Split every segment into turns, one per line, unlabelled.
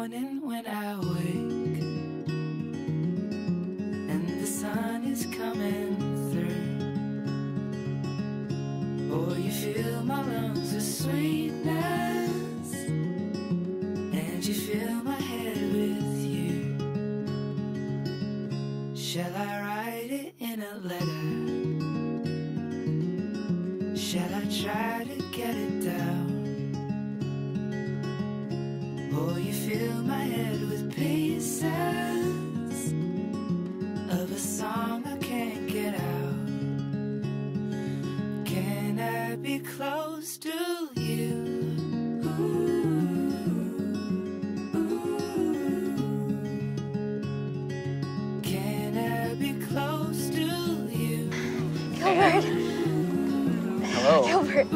morning when I wake and the sun is coming through. Oh, you fill my lungs with sweetness and you fill my head with you. Shall I write it in a letter? Shall I try to get it down? I close to you? Can I be close to you?
Gilbert.
Hello.
Gilbert.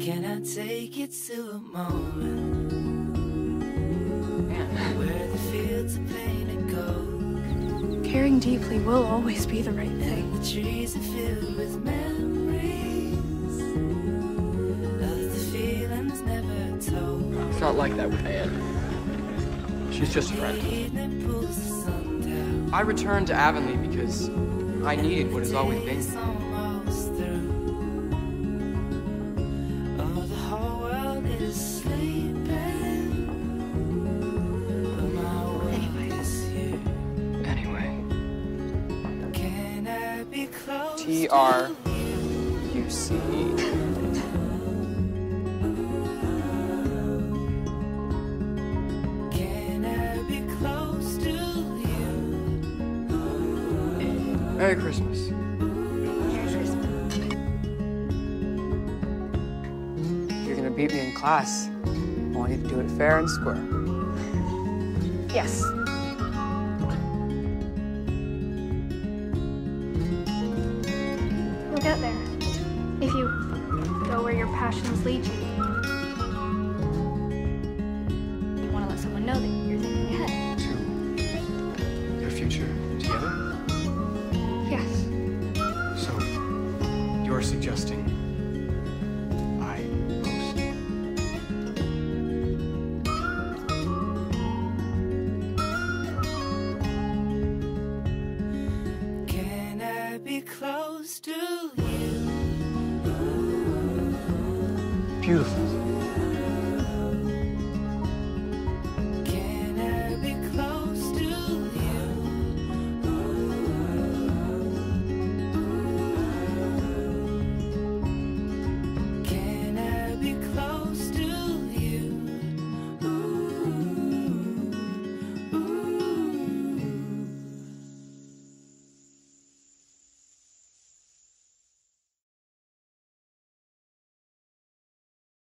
Can I take it to a moment
Man,
where the fields are painted gold
Caring deeply will always be the right and thing.
the trees are filled with memories of the feelings never told? it's not
like that with Anne. She's just a friend.
Evening pulls the sun down.
I returned to Avonlea because I needed what has always
been. T R?
U C.
Can I be close to you?
Merry Christmas. You're gonna beat me in class, I want you to do it fair and square.
Yes. Passions lead you. You want to let someone know that you're thinking ahead.
To their future together?
Yes.
So, you're suggesting I post?
Can I be close to
beautiful.